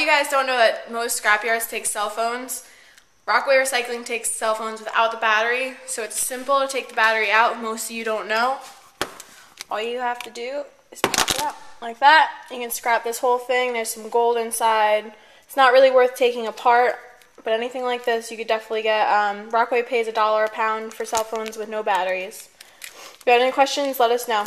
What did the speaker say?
you guys don't know that most scrapyards take cell phones. Rockaway Recycling takes cell phones without the battery, so it's simple to take the battery out. Most of you don't know. All you have to do is pop it out like that. You can scrap this whole thing. There's some gold inside. It's not really worth taking apart, but anything like this you could definitely get. Um, Rockaway pays a dollar a pound for cell phones with no batteries. If you have any questions, let us know.